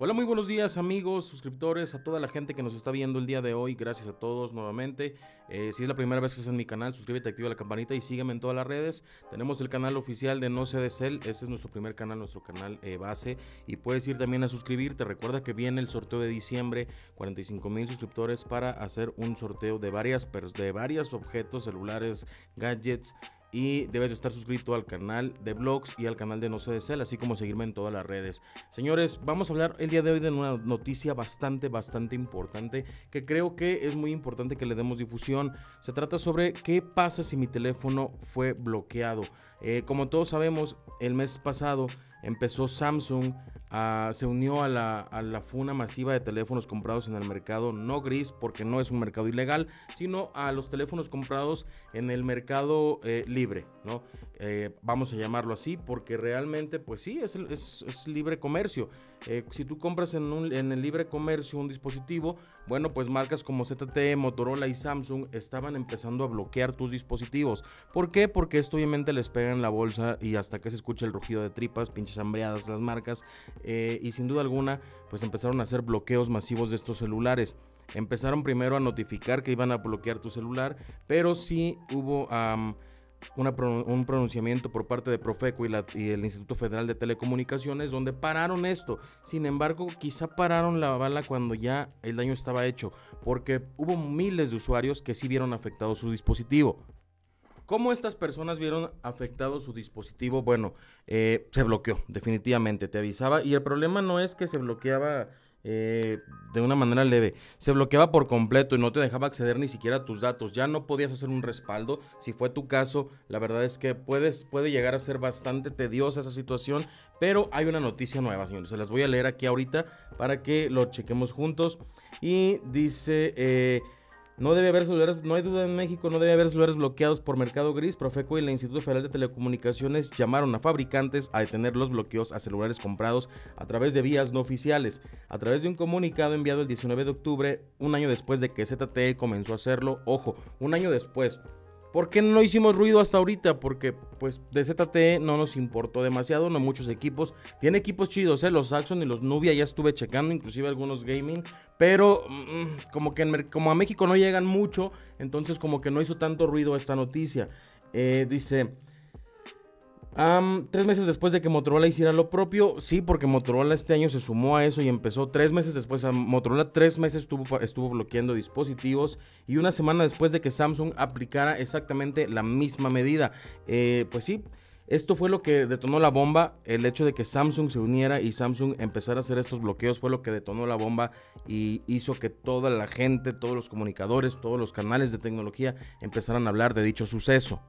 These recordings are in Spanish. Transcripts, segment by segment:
Hola, muy buenos días amigos, suscriptores, a toda la gente que nos está viendo el día de hoy. Gracias a todos nuevamente. Eh, si es la primera vez que estás en mi canal, suscríbete, activa la campanita y sígueme en todas las redes. Tenemos el canal oficial de No Se de Cel. Ese es nuestro primer canal, nuestro canal eh, base. Y puedes ir también a suscribirte. Recuerda que viene el sorteo de diciembre, 45 mil suscriptores para hacer un sorteo de varias, de varios objetos, celulares, gadgets y debes estar suscrito al canal de blogs y al canal de No sé de así como seguirme en todas las redes. Señores, vamos a hablar el día de hoy de una noticia bastante, bastante importante que creo que es muy importante que le demos difusión. Se trata sobre qué pasa si mi teléfono fue bloqueado. Eh, como todos sabemos, el mes pasado empezó Samsung se unió a la, a la, funa masiva de teléfonos comprados en el mercado no gris, porque no es un mercado ilegal, sino a los teléfonos comprados en el mercado eh, libre, ¿no? Eh, vamos a llamarlo así, porque realmente, pues sí, es, es, libre comercio. Eh, si tú compras en, un, en, el libre comercio un dispositivo, bueno, pues marcas como ZTE, Motorola y Samsung estaban empezando a bloquear tus dispositivos. ¿Por qué? Porque esto obviamente les pega en la bolsa y hasta que se escucha el rugido de tripas, pinches hambreadas las marcas. Eh, y sin duda alguna, pues empezaron a hacer bloqueos masivos de estos celulares. Empezaron primero a notificar que iban a bloquear tu celular, pero sí hubo un pronunciamiento por parte de Profeco y, y, el Instituto Federal de Telecomunicaciones donde pararon esto. Sin embargo, quizá pararon la bala cuando ya el daño estaba hecho, porque hubo miles de usuarios que sí vieron afectado su dispositivo. ¿Cómo estas personas vieron afectado su dispositivo? Bueno, eh, se bloqueó, definitivamente, te avisaba. Y el problema no es que se bloqueaba eh, de una manera leve, se bloqueaba por completo y no te dejaba acceder ni siquiera a tus datos. Ya no podías hacer un respaldo. Si fue tu caso, la verdad es que puedes, puede llegar a ser bastante tediosa esa situación. Pero hay una noticia nueva, señores. Se las voy a leer aquí ahorita para que lo chequemos juntos. Y dice... Eh, no debe haber celulares, no hay duda en México, no debe haber celulares bloqueados por Mercado Gris. Profeco y el Instituto Federal de Telecomunicaciones llamaron a fabricantes a detener los bloqueos a celulares comprados a través de vías no oficiales. A través de un comunicado enviado el 19 de octubre, un año después de que ZTE comenzó a hacerlo, ojo, un año después. ¿Por qué no hicimos ruido hasta ahorita? Porque pues de ZTE no nos importó demasiado, no muchos equipos. Tiene equipos chidos, ¿eh? los Saxon y los Nubia ya estuve checando, inclusive algunos gaming. Pero mm, como que como a México no llegan mucho, entonces como que no hizo tanto ruido esta noticia. Eh, dice, tres meses después de que Motorola hiciera lo propio, sí, porque Motorola este año se sumó a eso y empezó tres meses después. Motorola tres meses estuvo, estuvo bloqueando dispositivos y una semana después de que Samsung aplicara exactamente la misma medida. Eh, pues sí, esto fue lo que detonó la bomba. El hecho de que Samsung se uniera y Samsung empezara a hacer estos bloqueos fue lo que detonó la bomba y hizo que toda la gente, todos los comunicadores, todos los canales de tecnología empezaran a hablar de dicho suceso.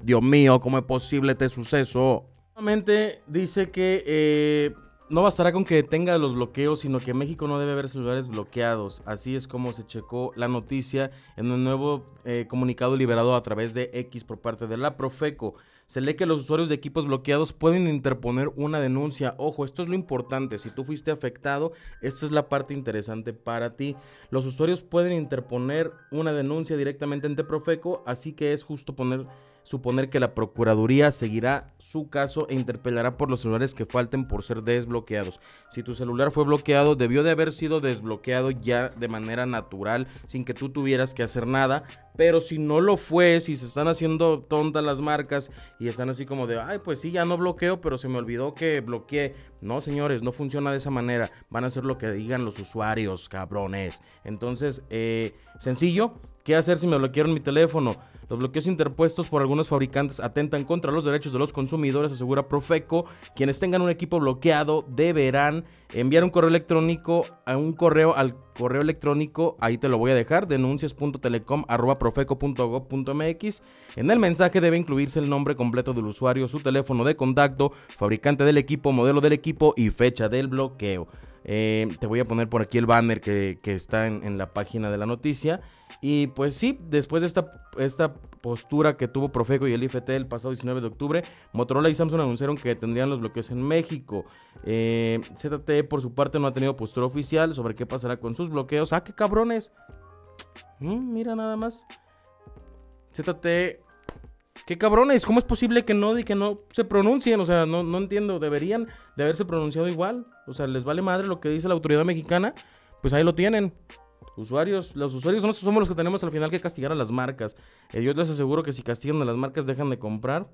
Dios mío, ¿cómo es posible este suceso? Nuevamente dice que eh, no bastará con que tenga los bloqueos, sino que México no debe haber celulares bloqueados. Así es como se checó la noticia en un nuevo eh, comunicado liberado a través de X por parte de la Profeco. Se lee que los usuarios de equipos bloqueados pueden interponer una denuncia. Ojo, esto es lo importante. Si tú fuiste afectado, esta es la parte interesante para ti. Los usuarios pueden interponer una denuncia directamente ante Profeco, así que es justo poner suponer que la Procuraduría seguirá su caso e interpelará por los celulares que falten por ser desbloqueados. Si tu celular fue bloqueado, debió de haber sido desbloqueado ya de manera natural, sin que tú tuvieras que hacer nada. Pero si no lo fue, si se están haciendo tontas las marcas y están así como de, ay, pues sí, ya no bloqueo, pero se me olvidó que bloqueé. No, señores, no funciona de esa manera. Van a hacer lo que digan los usuarios, cabrones. Entonces, eh, sencillo, ¿qué hacer si me bloquearon mi teléfono? Los bloqueos interpuestos por algunos fabricantes atentan contra los derechos de los consumidores, asegura Profeco. Quienes tengan un equipo bloqueado deberán enviar un correo electrónico a un correo al correo electrónico, ahí te lo voy a dejar, denuncias.telecom@profeco.gov.mx. En el mensaje debe incluirse el nombre completo del usuario, su teléfono de contacto, fabricante del equipo, modelo del equipo y fecha del bloqueo. Eh, te voy a poner por aquí el banner que, está en, la página de la noticia. Y pues sí, después de esta, esta postura que tuvo Profeco y el IFT el pasado 19 de octubre, Motorola y Samsung anunciaron que tendrían los bloqueos en México. Eh, ZTE por su parte no ha tenido postura oficial sobre qué pasará con sus bloqueos. ¡Ah, qué cabrones! Mm, mira nada más. ZTE qué cabrones, ¿cómo es posible que no, que no se pronuncien? O sea, no, no entiendo, deberían de haberse pronunciado igual. O sea, les vale madre lo que dice la autoridad mexicana, pues ahí lo tienen. Usuarios, los usuarios son, somos los que tenemos al final que castigar a las marcas. Eh, yo les aseguro que si castigan a las marcas, dejan de comprar,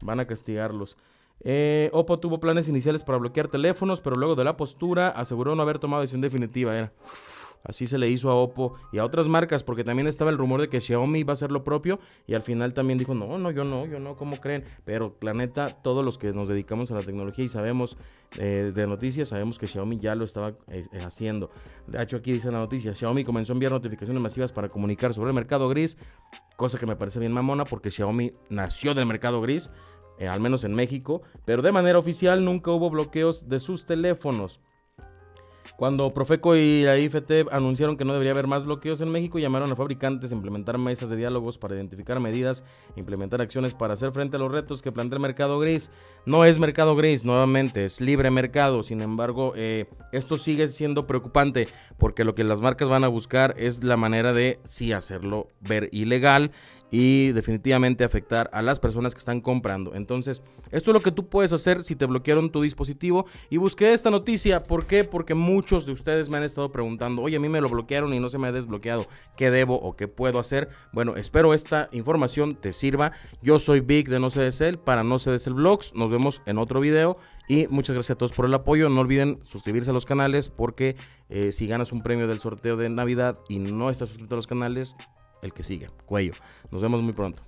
van a castigarlos. Eh, Oppo tuvo planes iniciales para bloquear teléfonos, pero luego de la postura aseguró no haber tomado decisión definitiva. Era. Así se le hizo a Oppo y a otras marcas, porque también estaba el rumor de que Xiaomi iba a hacer lo propio y al final también dijo, no, no, yo no, yo no, ¿cómo creen? Pero la neta, todos los que nos dedicamos a la tecnología y sabemos eh, de noticias, sabemos que Xiaomi ya lo estaba eh, eh, haciendo. De hecho, aquí dice la noticia, Xiaomi comenzó a enviar notificaciones masivas para comunicar sobre el mercado gris, cosa que me parece bien mamona porque Xiaomi nació del mercado gris, al menos en México, pero de manera oficial nunca hubo bloqueos de sus teléfonos. Cuando Profeco y la IFT anunciaron que no debería haber más bloqueos en México, llamaron a fabricantes a implementar mesas de diálogos para identificar medidas, implementar acciones para hacer frente a los retos que plantea el mercado gris. No es mercado gris, nuevamente, es libre mercado. Sin embargo, eh, esto sigue siendo preocupante porque lo que las marcas van a buscar es la manera de sí hacerlo ver ilegal y definitivamente afectar a las personas que están comprando. Entonces, esto es lo que tú puedes hacer si te bloquearon tu dispositivo. Y busqué esta noticia. ¿Por qué? Porque muchos de ustedes me han estado preguntando, oye, a mí me lo bloquearon y no se me ha desbloqueado. ¿Qué debo o qué puedo hacer? Bueno, espero esta información te sirva. Yo soy Vic de No Des para No Se Des el Vlogs. Nos vemos en otro video. Y muchas gracias a todos por el apoyo. No olviden suscribirse a los canales porque eh, si ganas un premio del sorteo de Navidad y no estás suscrito a los canales, el que sigue. Cuello. Nos vemos muy pronto.